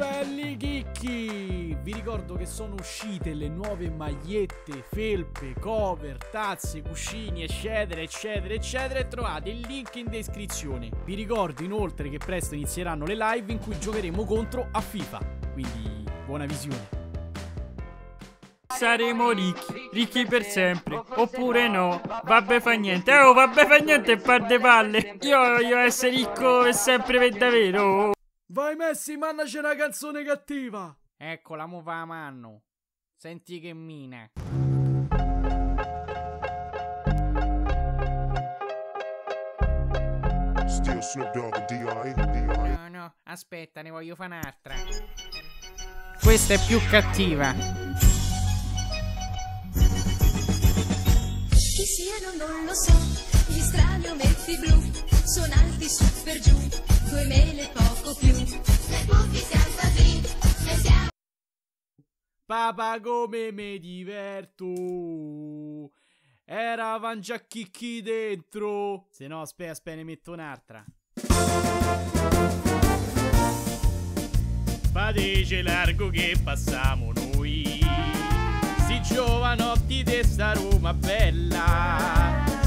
Belli chicchi! Vi ricordo che sono uscite le nuove magliette, felpe, cover, tazze, cuscini, eccetera, eccetera, eccetera e trovate il link in descrizione. Vi ricordo inoltre che presto inizieranno le live in cui giocheremo contro a FIFA. Quindi buona visione. Saremo ricchi, ricchi per sempre, oppure no. Vabbè fa niente, oh vabbè fa niente par de palle. Io voglio essere ricco per sempre per davvero. Vai Messi, mandaci una canzone cattiva! Eccola, mo fa a mano. Senti che mina. Still Snoop Dogg. D.I. No, no, aspetta, ne voglio fare un'altra. Questa è più cattiva. Chi siano non lo so, gli strani ometti blu sono alti su per giù, due mele poco più. Le cuffie si alzati e siamo Papà come mi diverto! Eravan già chicchi dentro! Se no, aspetta, aspetta, ne metto un'altra. Fateci largo che passiamo noi Si giovanotti di sta Roma bella Siamo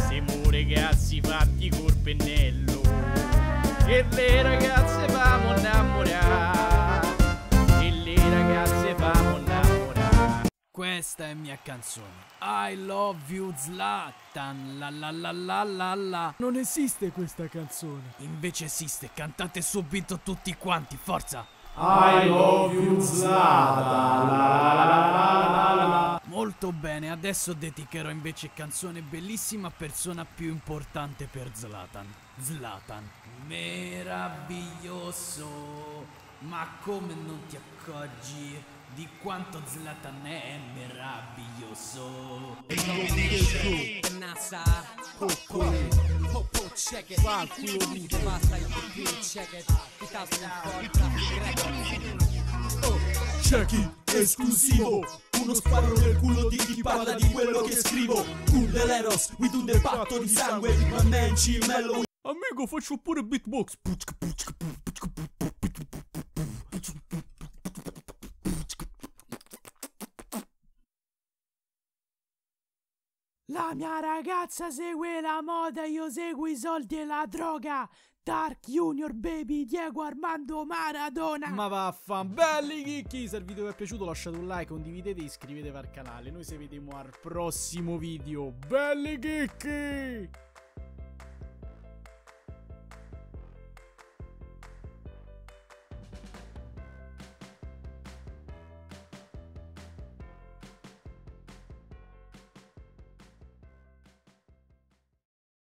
ragazzi fatti col pennello. E le ragazze famo innamorare. E le ragazze famo innamorare. Questa è mia canzone. I love you Zlatan. La la la la la la. Non esiste questa canzone. Invece esiste, cantate subito tutti quanti, forza. I love you Zlatan Molto bene, adesso dedicherò invece canzone bellissima a persona più importante per Zlatan. Zlatan Meraviglioso Ma come non ti accorgi di quanto Zlatan è meraviglioso? NASA Popo Popo check it. Basta il più check it. Ti tasto un Oh, check esclusivo. Uno sparo nel culo di chi parla di quello che scrivo. Un deleros, with un del patto di sangue. Ma menci, mello Amico faccio pure beatbox La mia ragazza segue la moda, io seguo i soldi e la droga. Dark Junior Baby Diego Armando Maradona. Ma vaffan belli chicchi. Se il video vi è piaciuto lasciate un like, condividete e iscrivetevi al canale. Noi ci vediamo al prossimo video. Belli chicchi.